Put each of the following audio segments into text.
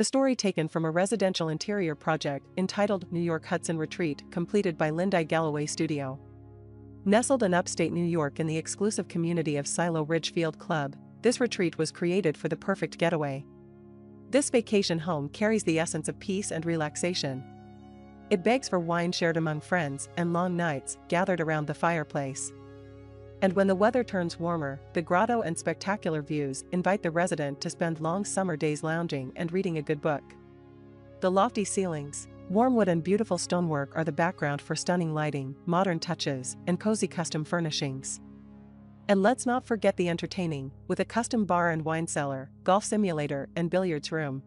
The story taken from a residential interior project entitled New York Hudson Retreat completed by Lindye Galloway Studio. Nestled in upstate New York in the exclusive community of Silo Ridge Field Club, this retreat was created for the perfect getaway. This vacation home carries the essence of peace and relaxation. It begs for wine shared among friends and long nights gathered around the fireplace. And when the weather turns warmer, the grotto and spectacular views invite the resident to spend long summer days lounging and reading a good book. The lofty ceilings, warm wood and beautiful stonework are the background for stunning lighting, modern touches, and cozy custom furnishings. And let's not forget the entertaining, with a custom bar and wine cellar, golf simulator, and billiards room.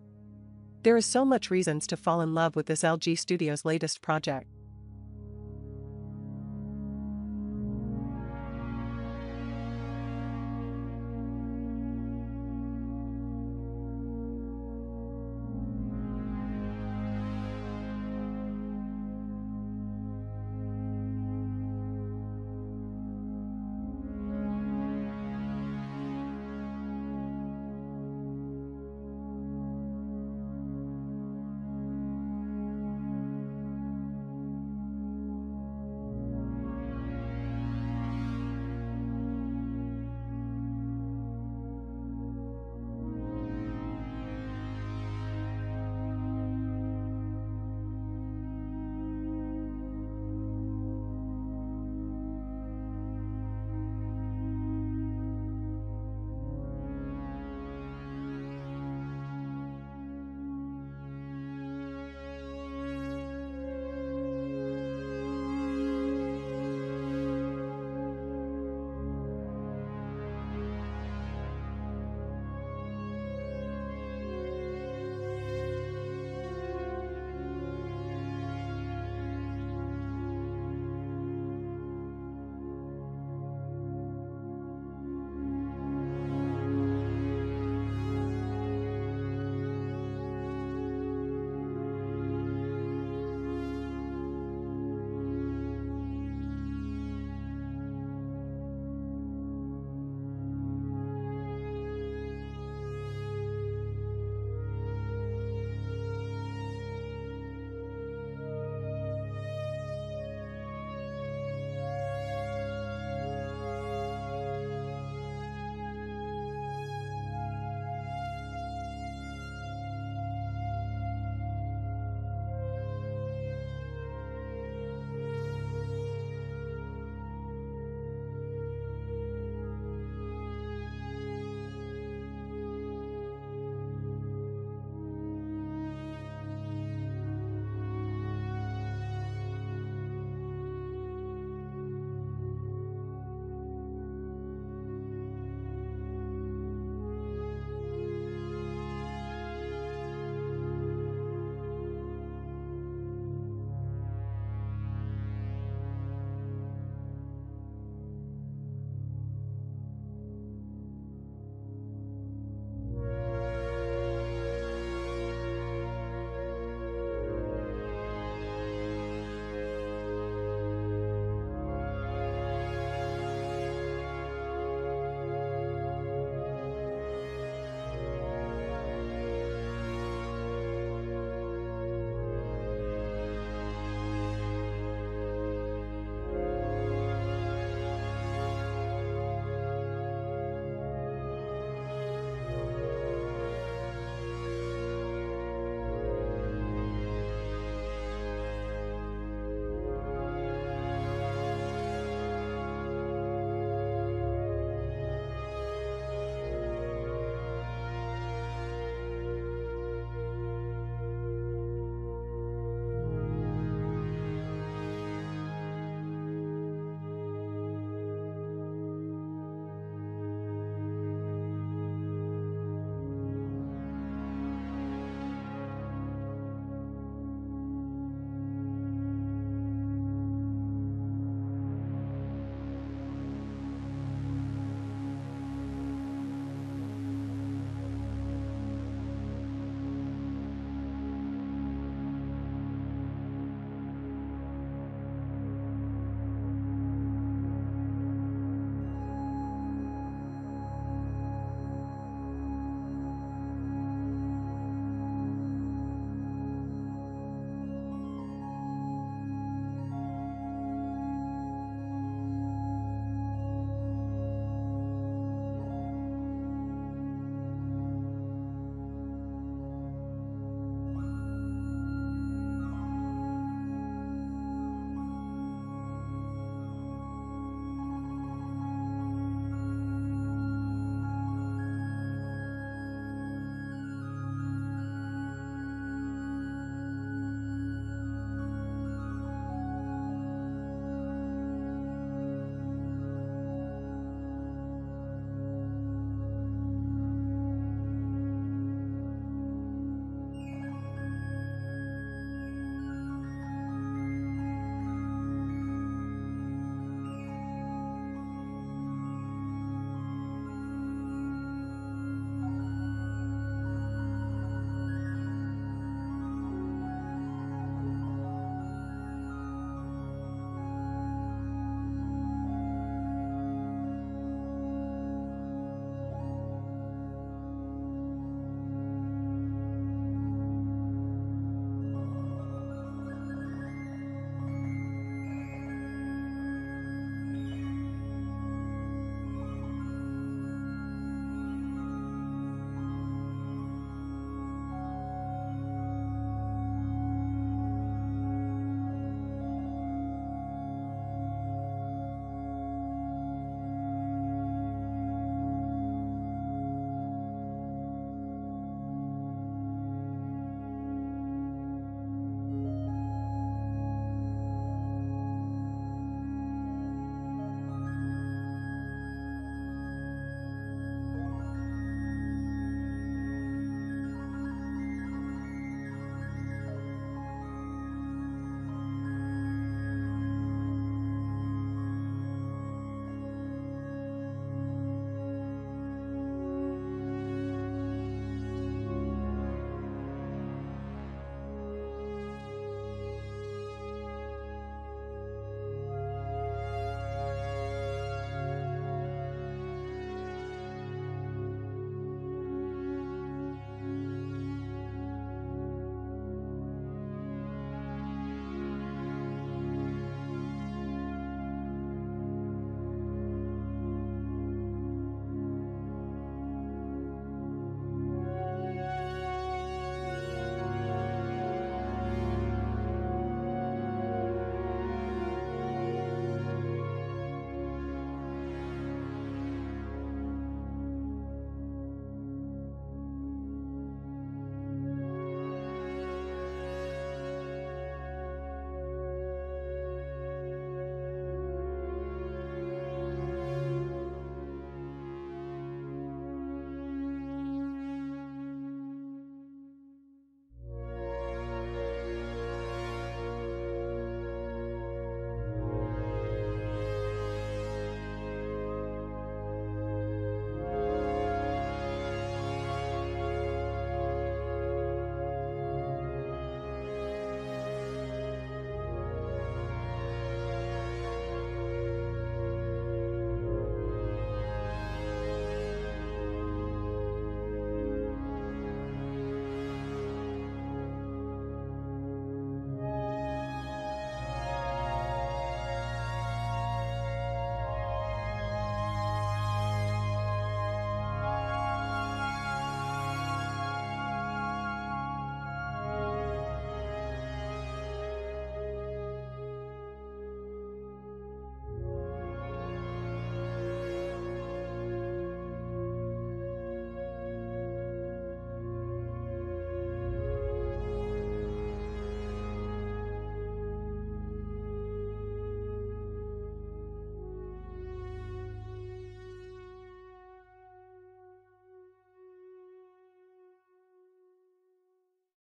There is so much reasons to fall in love with this LG Studio's latest project.